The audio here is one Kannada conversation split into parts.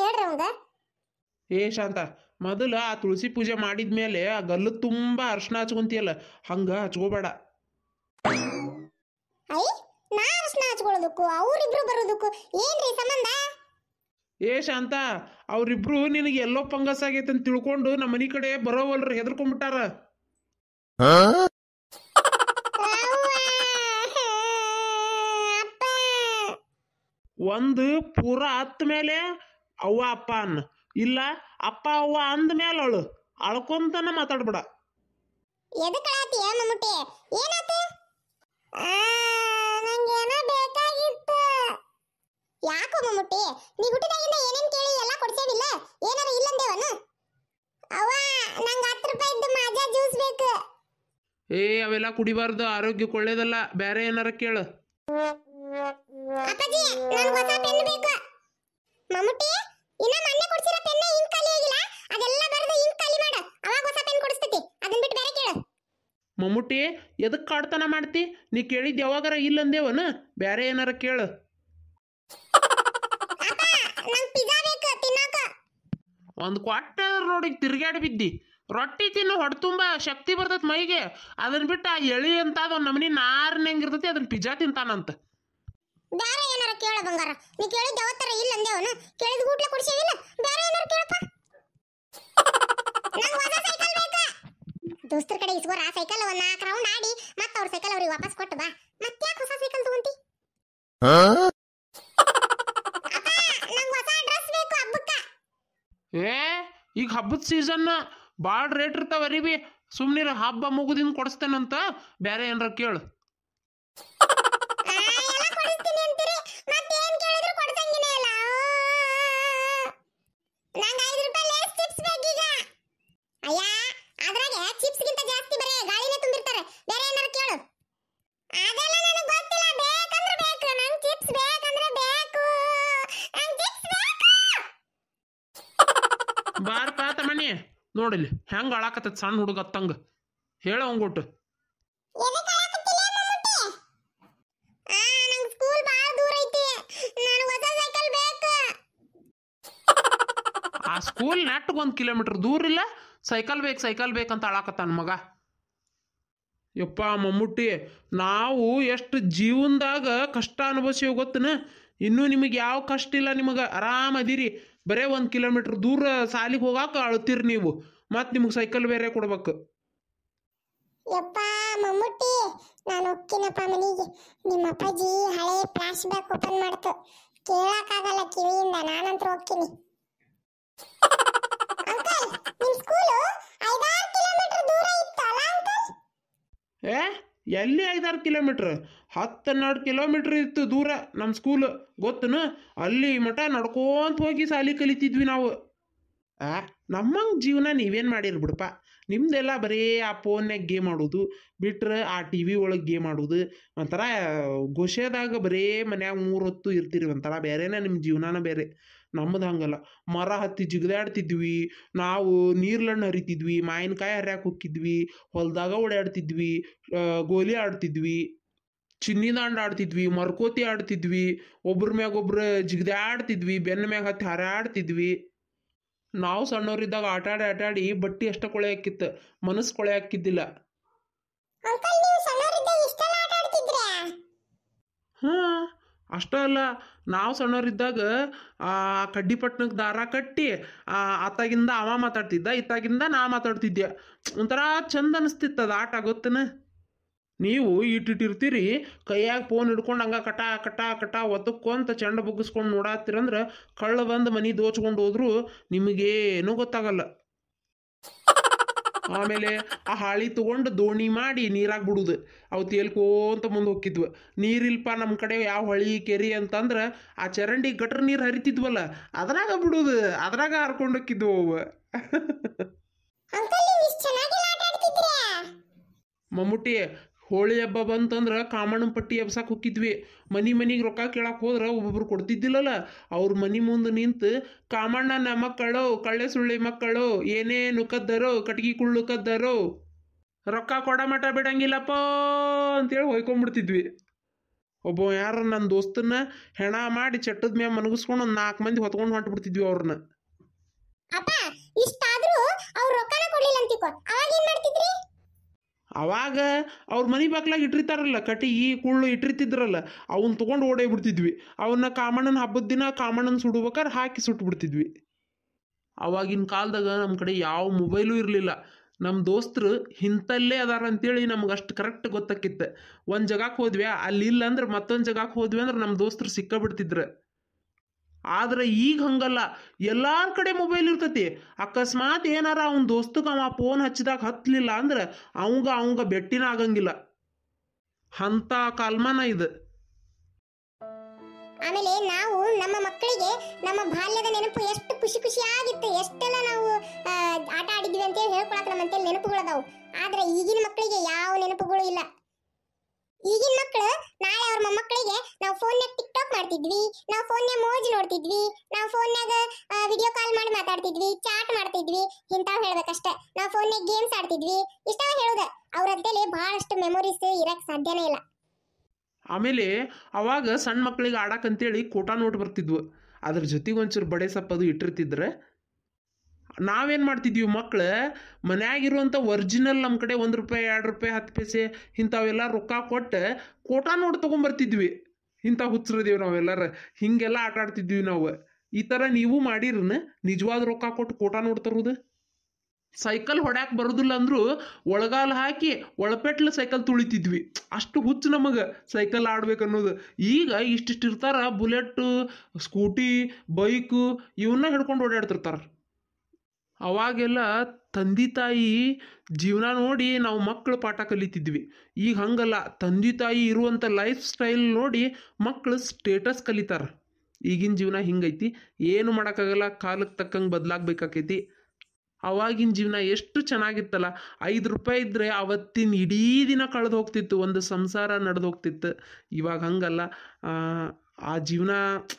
ಅವಂಗ. ಏ ಶಾಂತ ಮೊದಲು ಆ ತುಳಸಿ ಪೂಜೆ ಮಾಡಿದ್ಮೇಲೆ ಆ ಗಲ್ಲು ತುಂಬ ಅರ್ಶನ ಹಚ್ಕೊಂತಿಯಲ್ಲ ಹಂಗ ಹಚ್ಕೋಬೇಡ. ಐ ನಾ ಅರ್ಶನ ಹಚ್ಕೊಳ್ಳೋದಕ್ಕೂ ಅವ್ರಿಬ್ರು ಬರೋದಕ್ಕೂ ಏನ್ರಿ ಸಂಬಂಧ? ಏ ಶಾಂತ ಅವ್ರಿಬ್ರು ನಿನಗೆ ಎಲ್ಲೋ ಫಂಗಸ್ ಆಗೈತೆ ಅಂತ ತಿಳ್ಕೊಂಡು ನಮ್ಮ ಮನೆ ಕಡೆ ಬರೋವಲ್ರು ಹೆದರ್ಕೊಂಡ್ಬಿಟ್ಟಾರ. ಅವ್ವ, ಅಪ್ಪ. ಒಂದು ಪೂರ ಹತ್ತ ಮೇಲೆ ಅವ್ವ ಅಪ್ಪ ಅನ್ನ ಇಲ್ಲ ಅಪ್ಪ ಅವ್ವ ಅಂದ ಮೇಲೆ ಅವಳು. ಅಳ್ಕೊಂತನ ಮಾತಾಡ್ಬೇಡ. ಎದಕ್ ಅಳಾತಿಯ ಮಮ್ಮುಟ್ಟಿ ಏನಾತು? ಆ, ಏನೋ ಬೇಕಾಗಿತ್ತು. ಯಾಕೋ ಮಮ್ಮುಟ್ಟಿ ನೀ ಹುಟ್ಟಿದಾಗಿಂದ ಏನೇನ್ ಕೇಳಿ ಎಲ್ಲ ಕೊಡ್ಸೇವಿಲ್ಲ? ಏನಾರ ಇಲ್ಲಂದೇವನ? ಅವ್ವ ನಂಗೆ ಹತ್ತು ರೂಪಾಯಿದ್ದು ಮಾಜಾ ಜ್ಯೂಸ್ ಬೇಕು. ಏ ಅವೆಲ್ಲ ಕುಡಿಬಾರ್ದು. ಆರೋಗ್ಯಕ್ಕೆ ಒಳ್ಳೇದಲ್ಲ. ಬೇರೆ ಏನಾರ ಕೇಳು. ಅಪ್ಪಾಜಿ ನನಗೆ ಹೊಸ ಪೆನ್ ಬೇಕು. ಮಮ್ಮುಟ್ಟಿ ಇನ್ನ ಮೊನ್ನೆ ಕೊಡ್ಸಿರೋ ಪೆನ್ ಇಂಕ್ ಖಾಲಿ ಆಗಿಲ್ಲ ಅದೆಲ್ಲ ಬರೆದು ಇಂಕ್ ಖಾಲಿ ಮಾಡು ಅವಾಗ ಹೊಸ ಪೆನ್ ಕೊಡಿಸ್ತೈತಿ ಅದನ್ನ ಬಿಟ್ಟು ಬೇರೆ ಕೇಳು ಮಮ್ಮುಟ್ಟಿ ಎದಕ್ಕೆ ಕಾಡ್ತನ ಮಾಡ್ತಿ? ನೀ ಕೇಳಿದ್ ಯಾವಾಗಾರ ಇಲ್ಲಂದೇವನ ಬೇರೆ ಏನಾರ ಕೇಳು. ಒಂದು ಕೊಟ್ಟ ನೋಡಿ ತಿರ್ಗಾಡಿ ಬಿದ್ದಿ. ರೊಟ್ಟಿ ತಿನ್ನು ಹೊಟ್ಟೆ ತುಂಬ ಶಕ್ತಿ ಬರ್ತೈತೆ ಮೈಗೆ. ಅದನ್ನ ಬಿಟ್ಟು ಆ ಎಳಿ ಅಂತ ಒಂದು ನಮನಿ ನಾರಿನ ಹೆಂಗಿರ್ತೈತಿ ಅದನ್ನ ಪಿಜ್ಜಾ ತಿಂತಾನಂತ. ಬೇರೆ ಏನಾರ ಕೇಳ ಬಂಗಾರ. ನೀ ಕೇಳಿದ ಯಾವತ್ತರ ಇಲ್ಲ ಅಂದೇವನ? ಕೇಳಿದ ಕೂಡ್ಲೆ ಕೊಡ್ಸೇವಿಲ್ಲ ಬೇರೆ ಏನಾರ ಕೇಳಪ್ಪ ನಂಗ್ ಹೊಸ ಸೈಕಲ್ ಬೇಕು ದೋಸ್ತರ ಕಡೆ ಇಸ್ಕೋರ ಆ ಸೈಕಲ್ ಒಂದ್ ನಾಲ್ಕು ರೌಂಡ್ ಆಡಿ ಮತ್ತೆ ಅವ್ರ ಸೈಕಲ್ ಅವ್ರಿಗೆ ವಾಪಸ್ ಕೊಟ್ಟು ಬಾ. ಮತ್ತೆ ಯಾಕೆ ಹೊಸ ಸೈಕಲ್ ತಗೊಂತಿ? ನಂಗ್ ಹೊಸ ಡ್ರೆಸ್ ಬೇಕು ಹಬ್ಬಕ್ಕ. ಏ ಈಗ ಹಬ್ಬದ ಸೀಸನ್ ಭಾಳ ರೇಟ್ ಇರ್ತಾವ ಅರಿಬಿ. ಸುಮ್ನಿರ ಹಬ್ಬ ಮುಗುದಿಂದ ಕೊಡಿಸ್ತೇನಂತ ಬೇರೆ ಏನಾರ ಕೇಳು. ಆ, ಎಲ್ಲ ಕೊಡಿಸ್ತೀನಿ ಅಂತೀರಿ ಮತ್ತೇನ್ ಕೇಳಿದ್ರು ಕೊಡ್ಸಂಗಿನೇ ಇಲ್ಲ ನಂಗೆ ಐದು ರೂಪಾಯಿ ಲೇಸ್ ಚಿಪ್ಸ್ ಬೇಕೀಗ ಅಯ್ಯ ಅದ್ರಾಗೆ ಚಿಪ್ಸ್ ಗಿಂತ ಜಾಸ್ತಿ ಬರೇ ಗಾಳಿನೇ ತುಂಬಿರ್ತಾರೆ ಬೇರೆ ಏನಾರು ಕೇಳು ಅದೆಲ್ಲ ನನಗೆ ಗೊತ್ತಿಲ್ಲ ಬೇಕಂದ್ರೆ ಬೇಕು ನಂಗೆ ಚಿಪ್ಸ್ ಬೇಕಂದ್ರೆ ಬೇಕು ನಂಗೆ ಚಿಪ್ಸ್ ಬೇಕು ಬಾರಪ್ಪ ತಮ್ಮಣ್ಣಿ ನೋಡಿಲ್ಲಿ ಹೆಂಗೆ ಅಳಾಕತ್ತ ಸಣ್ಣ ಹುಡುಗ ತಂಗ ಹೇಳ ಅವಂಗೊಟ್ಟು ಸ್ಕೂಲ್ ಆ ಸ್ಕೂಲ್ ನೆಟ್ಗೆ ಒಂದು ಕಿಲೋಮೀಟರ್ ದೂರ ಇಲ್ಲ. ಸೈಕಲ್ ಬೇಕು ಸೈಕಲ್ ಬೇಕಂತ ಅಳಾಕತ್ತಾನ ಮಗ. ಯಪ್ಪ ಮಮ್ಮುಟ್ಟಿ ನಾವು ಎಷ್ಟು ಜೀವನದಾಗ ಕಷ್ಟ ಅನುಭವಿಸಿ ಗೊತ್ತನ? ಇನ್ನೂ ನಿಮಗೆ ಯಾವ ಕಷ್ಟ ಇಲ್ಲ ನಿಮಗೆ. ಆರಾಮ ಅದೀರಿ. ಬರೇ ಒಂದು ಕಿಲೋಮೀಟ್ರ್ ದೂರ ಸಾಲಿಗೆ ಹೋಗಾಕ ಅಳ್ತೀರಿ ನೀವು. ಮತ್ತೆ ನಿಮಗೆ ಸೈಕಲ್ ಬೇರೆ ಕೊಡ್ಬೇಕು. ಯಪ್ಪ ಮಮ್ಮುಟ್ಟಿ ನಾನು ಹೋಗ್ತೀನಪ್ಪ ಮನೆಗೆ. ನಿಮ್ಮ ಅಪ್ಪಾಜಿ ಹಳೆ ಫ್ಲಾಶ್ ಬ್ಯಾಕ್ ಓಪನ್ ಮಾಡ್ತು. ಕೇಳಕ್ಕಾಗಲ್ಲ ಕಿವಿಯಿಂದ ನಾನಂತ್ರ ಹೋಗ್ತೀನಿ. ಅಂಕಲ್ ನಿಮ್ ಸ್ಕೂಲು ಐದಾರು ಕಿಲೋಮೀಟರ್ ದೂರ ಇತ್ತು ಅಲ್ಲ ಅಂಕಲ್ ಏ ಎಲ್ಲಿ ಐದಾರು ಕಿಲೋಮೀಟ್ರ್? ಹತ್ತು ಹನ್ನೆರಡು ಕಿಲೋಮೀಟ್ರ್ ಇತ್ತು ದೂರ ನಮ್ಮ ಸ್ಕೂಲ್ ಗೊತ್ತನು? ಅಲ್ಲಿ ಮಠ ನಡ್ಕೋತ ಹೋಗಿ ಸಾಲಿ ಕಲಿತಿದ್ವಿ ನಾವು. ಆ, ನಮ್ಮಂಗೆ ಜೀವನ ನೀವೇನು ಮಾಡಿರಿ ಬಿಡಪ್ಪ? ನಿಮ್ದೆಲ್ಲ ಬರೀ ಆ ಫೋನ್ಯಾಗ ಗೇಮ್ ಆಡೋದು, ಬಿಟ್ರೆ ಆ ಟಿ ವಿ ಒಳಗೆ ಗೇಮ್ ಆಡೋದು, ಒಂಥರ ಘೋಷದಾಗ ಬರೀ ಮನ್ಯಾಗ ಮೂರು ಹೊತ್ತು ಇರ್ತೀರಿ, ಒಂಥರ ಬೇರೆನೇ ನಿಮ್ಮ ಜೀವನನ ಬೇರೆ. ನಮ್ಮದು ಹಂಗಲ್ಲ. ಮರ ಹತ್ತಿ ಜಿಗಿದಾಡ್ತಿದ್ವಿ, ನಾವು ನೀರ್ಲಣ್ಣು ಹರಿತಿದ್ವಿ, ಮಾವಿನಕಾಯಿ ಹರ್ಯಾಕೆ ಹೋಗ್ತಿದ್ವಿ ಹೊಲದಾಗ ಓಡಾಡ್ತಿದ್ವಿ ಗೋಲಿ ಆಡ್ತಿದ್ವಿ. ಚಿನ್ನಿ ದಾಂಡ್ ಆಡ್ತಿದ್ವಿ ಮರ್ಕೋತಿ ಆಡ್ತಿದ್ವಿ ಒಬ್ರ ಮ್ಯಾಗ ಒಬ್ರು ಆಡ್ತಿದ್ವಿ ಬೆನ್ನ ಮ್ಯಾಗ ಹತ್ತಿ ಹಾರಾಡ್ತಿದ್ವಿ ನಾವು ಸಣ್ಣವರಿದ್ದಾಗ ಆಟಾಡಿ ಆಟಾಡಿ ಬಟ್ಟಿ ಅಷ್ಟ ಕೊಳೆ ಹಾಕಿತ್ತು ಮನಸ್ಸು ಕೊಳೆ ಹಾಕಿದ್ದಿಲ್ಲ. ಆಟ ಹಾಂ ಅಷ್ಟೇ ಅಲ್ಲ ನಾವು ಸಣ್ಣವರಿದ್ದಾಗ ಆ ಕಡ್ಡಿ ಪಟ್ಟಣಕ್ಕೆ ದಾರ ಕಟ್ಟಿ ಆ ಆತಾಗಿಂದ ಅವ ಮಾತಾಡ್ತಿದ್ದ ಇತ್ತಾಗಿಂದ ನಾ ಮಾತಾಡ್ತಿದ್ದೆ. ಒಂಥರ ಚಂದ ಅನಿಸ್ತಿತ್ತು ಅದು ಆಟ ಗೊತ್ತನ? ನೀವು ಇಟ್ಟಿಟ್ಟಿರ್ತೀರಿ ಕೈಯಾಗ ಫೋನ್ ಹಿಡ್ಕೊಂಡು ಹಂಗ ಕಟ ಕಟ ಕಟ ಒತ್ತಕ್ಕೊಂತ ಚೆಂಡ ಬುಗ್ಗಿಸ್ಕೊಂಡು ನೋಡಾತ್ತಿರಂದ್ರ ಕಳ್ಳ ಬಂದು ಮನೆ ದೋಚ್ಕೊಂಡು ಹೋದ್ರು ನಿಮಗೇನು ಗೊತ್ತಾಗಲ್ಲ. ಆಮೇಲೆ ಆ ಹಾಳಿ ತಗೊಂಡು ದೋಣಿ ಮಾಡಿ ನೀರಾಗ ಬಿಡುದು. ಅವು ತೇಲ್ಕೋಂತ ಮುಂದೆ ಹೋಗಿದ್ವು ನೀರಿಲ್ಪ ನಮ್ಮ ಕಡೆ ಯಾವ ಹೊಳಿ ಕೆರಿ ಅಂತಂದ್ರೆ ಆ ಚರಂಡಿ ಗಟ್ರ ನೀರು ಹರಿತಿದ್ವಲ್ಲ ಅದ್ರಾಗ ಬಿಡುದು ಅದ್ರಾಗ ಹರ್ಕೊಂಡು ಹೋಗಿದ್ವು ಅವು. ಅಂಕಲ್ ಹೋಳಿ ಹಬ್ಬ ಬಂತಂದ್ರೆ ಕಾಮಣ್ಣ ಪಟ್ಟಿ ಎಬ್ಸಕ್ಕೆ ಹೋಗಿದ್ವಿ. ಮನೆ ಮನಿಗೆ ರೊಕ್ಕ ಕೇಳಕ್ಕೆ ಹೋದ್ರೆ ಒಬ್ಬೊಬ್ರು ಕೊಡ್ತಿದ್ದಿಲ್ಲಲ್ಲ ಅವ್ರ ಮನೆ ಮುಂದೆ ನಿಂತು ಕಾಮಣ್ಣನ ಮಕ್ಕಳು, ಕಳ್ಳೆ ಸುಳ್ಳಿ ಮಕ್ಕಳು, ಏನೇನು ಕದ್ದರೋ, ಕಟ್ಗಿ ಕುಳ್ಳು ಕದ್ದರೋ, ರೊಕ್ಕ ಕೊಡ ಮಟ ಬಿಡಂಗಿಲ್ಲಪ್ಪ ಅಂತೇಳಿ ಹೊಯ್ಕೊಂಡ್ಬಿಡ್ತಿದ್ವಿ ಒಬ್ಬ ಯಾರ ನನ್ನ ದೋಸ್ತನ್ನ ಹೆಣ ಮಾಡಿ ಚಟ್ಟದ ಮ್ಯಾಗ ಮನಗಿಸ್ಕೊಂಡು ಒಂದು ನಾಲ್ಕು ಮಂದಿ ಹೊತ್ಕೊಂಡು ಹೊಂಟ್ಬಿಡ್ತಿದ್ವಿ ಅವ್ರನ್ನ ಅಪ್ಪ ಇಷ್ಟಾದ್ರೂ ಅವ್ರು ರೊಕ್ಕನ ಕೊಡ್ಲಿಲ್ಲ ಅಂತಿಕೋ ಅವಾಗ ಏನ್ ಮಾಡ್ತಿದ್ರಿ ಅವಾಗ ಅವ್ರ ಮನೆ ಬಾಗ್ಲಾಗ ಇಟ್ಟಿರ್ತಾರಲ್ಲ ಕಟ್ಟಿಗೆ ಕುಳ್ಳು ಇಟ್ಟಿರ್ತಿದ್ರಲ್ಲ ಅವನ್ನ ತೊಗೊಂಡು ಓಡೇ ಬಿಡ್ತಿದ್ವಿ. ಅವನ್ನ ಕಾಮಣ್ಣನ ಹಬ್ಬದ ದಿನ ಕಾಮಣ್ಣನ ಸುಡ್ಬೇಕಾದ್ರೆ ಹಾಕಿ ಸುಟ್ಬಿಡ್ತಿದ್ವಿ ಅವಾಗಿನ ಕಾಲದಾಗ ನಮ್ಮ ಕಡೆ ಯಾವ ಮೊಬೈಲು ಇರಲಿಲ್ಲ. ನಮ್ಮ ದೋಸ್ತರು ಇಂಥಲ್ಲೇ ಅದಾರ ಅಂತೇಳಿ ನಮ್ಗೆ ಅಷ್ಟು ಕರೆಕ್ಟ್ ಗೊತ್ತಾಕಿತ್ತು. ಒಂದು ಜಾಗಕ್ಕೆ ಹೋದ್ವಿ ಅಲ್ಲಿ ಇಲ್ಲ ಅಂದ್ರೆ ಮತ್ತೊಂದು ಜಾಗಕ್ಕೆ ಹೋದ್ವಿ ಅಂದ್ರೆ ನಮ್ಮ ದೋಸ್ತರು ಸಿಕ್ಕ ಬಿಡ್ತಿದ್ರು ಆದ್ರೆ ಈಗ ಹಂಗಲ್ಲ. ಎಲ್ಲಾರ ಕಡೆ ಮೊಬೈಲ್ ಇರ್ತೈತಿ. ಅಕಸ್ಮಾತ್ ಏನಾರ ಅವ್ನ ದೋಸ್ತಗೆ ಅವ ಫೋನ್ ಹಚ್ಚಿದಾಗ ಹತ್ತಲಿಲ್ಲ ಅಂದ್ರೆ ಅವಂಗ ಅವಂಗ ಬೆಟ್ಟಿನ ಆಗಂಗಿಲ್ಲ. ಅಂಥ ಕಾಲ್ಮಾನ ಇದು. ಆಮೇಲೆ ನಾವು ನಮ್ಮ ಮಕ್ಕಳಿಗೆ ನಮ್ಮ ಬಾಲ್ಯದ ನೆನಪು ಎಷ್ಟು ಖುಷಿ ಖುಷಿಯಾಗಿತ್ತು ಎಷ್ಟೆಲ್ಲ ನಾವು ಆಟ ಆಡಿದ್ವಿ ಅಂತೇಳಿ ಹೇಳ್ಕೊಳಕ್ ನಮ್ಮಂತೆ ನೆನಪುಗಳದಾವು ಆದ್ರೆ ಈಗಿನ ಮಕ್ಕಳಿಗೆ ಯಾವ ನೆನಪುಗಳು ಇಲ್ಲ. ಈಗಿನ ಮಕ್ಕಳು ನಾಳೆ ಅವ್ರ ಮೊಮ್ಮಕ್ಕಳಿಗೆ ನಾವು ಫೋನ್ಯಾಗ ಟಿಕ್ ಟಾಕ್ ಮಾಡ್ತಿದ್ವಿ, ನಾವು ಫೋನ್ಯಾಗ ಮೋಜ್ ನೋಡ್ತಿದ್ವಿ, ನಾವು ಫೋನ್ಯಾಗ ವಿಡಿಯೋ ಕಾಲ್ ಮಾಡಿ ಮಾತಾಡ್ತಿದ್ವಿ ಚಾಟ್ ಮಾಡ್ತಿದ್ವಿ ಇಂಥವ್ ಹೇಳ್ಬೇಕಷ್ಟೇ. ನಾವು ಫೋನ್ಯಾಗ ಗೇಮ್ಸ್ ಆಡ್ತಿದ್ವಿ, ಇಷ್ಟವ ಹೇಳುದ. ಅವ್ರ ಅಂತೇಳಿ ಬಹಳಷ್ಟು ಮೆಮೊರೀಸ್ ಇರಕ್ ಸಾಧ್ಯನೇ ಇಲ್ಲ. ಆಮೇಲೆ ಅವಾಗ ಸಣ್ಣ ಮಕ್ಕಳಿಗೆ ಆಡಕ್ಕಂತೇಳಿ ಕೋಟಾ ನೋಟ್ ಬರ್ತಿದ್ವು. ಅದ್ರ ಜೊತೆಗೆ ಒಂಚೂರು ಬಡೆ ಸಪ್ಪದು ಇಟ್ಟಿರ್ತಿದ್ರೆ ನಾವೇನು ಮಾಡ್ತಿದ್ವಿ ಮಕ್ಕಳು ಮನ್ಯಾಗಿರುವಂಥ ಒರಿಜಿನಲ್ ನಮ್ಮ ಕಡೆ ಒಂದು ರೂಪಾಯಿ, ಎರಡು ರೂಪಾಯಿ, ಹತ್ತು ಪೈಸೆ ಇಂಥವೆಲ್ಲ ರೊಕ್ಕ ಕೊಟ್ಟು ಕೋಟಾ ನೋಡಿ ತೊಗೊಂಬರ್ತಿದ್ವಿ ಇಂಥ ಹುಚ್ಚರಿದೀವಿ ನಾವೆಲ್ಲರ. ಹೀಗೆಲ್ಲ ಆಟ ಆಡ್ತಿದ್ವಿ ನಾವು. ಈ ಥರ ನೀವು ಮಾಡಿರನ ನಿಜವಾದ ರೊಕ್ಕ ಕೊಟ್ಟು ಕೋಟಾ ನೋಟ್ ತರೋದು? ಸೈಕಲ್ ಹೊಡ್ಯಾಕೆ ಬರೋದಿಲ್ಲ ಅಂದರೂ ಒಳಗಾಲ ಹಾಕಿ ಒಳಪೆಟ್ಲು ಸೈಕಲ್ ತುಳಿತಿದ್ವಿ. ಅಷ್ಟು ಹುಚ್ಚು ನಮಗೆ ಸೈಕಲ್ ಆಡ್ಬೇಕು ಅನ್ನೋದು. ಈಗ ಇಷ್ಟಿಷ್ಟು ಇರ್ತಾರೆ ಬುಲೆಟ್ಟು, ಸ್ಕೂಟಿ, ಬೈಕು ಇವನ್ನ ಹಿಡ್ಕೊಂಡು ಓಡಾಡ್ತಿರ್ತಾರ. ಅವಾಗೆಲ್ಲ ತಂದೆ ತಾಯಿ ಜೀವನ ನೋಡಿ ನಾವು ಮಕ್ಕಳು ಪಾಠ ಕಲಿತಿದ್ವಿ. ಈಗ ಹಂಗಲ್ಲ ತಂದೆ ತಾಯಿ ಇರುವಂಥ ಲೈಫ್ ಸ್ಟೈಲ್ ನೋಡಿ ಮಕ್ಕಳು ಸ್ಟೇಟಸ್ ಕಲಿತಾರೆ. ಈಗಿನ ಜೀವನ ಹಿಂಗೈತಿ ಏನು ಮಾಡೋಕ್ಕಾಗಲ್ಲ ಕಾಲಕ್ಕೆ ತಕ್ಕಂಗೆ ಬದಲಾಗಬೇಕಾಕೈತಿ. ಅವಾಗಿನ ಜೀವನ ಎಷ್ಟು ಚೆನ್ನಾಗಿತ್ತಲ್ಲ ಐದು ರೂಪಾಯಿ ಇದ್ದರೆ ಅವತ್ತಿನ ಇಡೀ ದಿನ ಕಳೆದು ಹೋಗ್ತಿತ್ತು ಒಂದು ಸಂಸಾರ ನಡೆದು ಹೋಗ್ತಿತ್ತು. ಇವಾಗ ಹಂಗಲ್ಲ ಆ, ಜೀವನ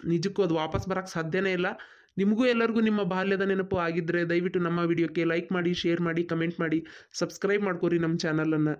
ನಿಜಕ್ಕೂ ಅದು ವಾಪಸ್ ಬರೋಕ್ಕೆ ಸಾಧ್ಯನೇ ಇಲ್ಲ. ನಿಮಗೂ ಎಲ್ಲರಿಗೂ ನಿಮ್ಮ ಬಾಲ್ಯದ ನೆನಪು ಆಗಿದ್ದರೆ ದಯವಿಟ್ಟು ನಮ್ಮ ವಿಡಿಯೋಕ್ಕೆ ಲೈಕ್ ಮಾಡಿ ಶೇರ್ ಮಾಡಿ ಕಮೆಂಟ್ ಮಾಡಿ ಸಬ್ಸ್ಕ್ರೈಬ್ ಮಾಡ್ಕೊರಿ ನಮ್ಮ ಚಾನಲನ್ನು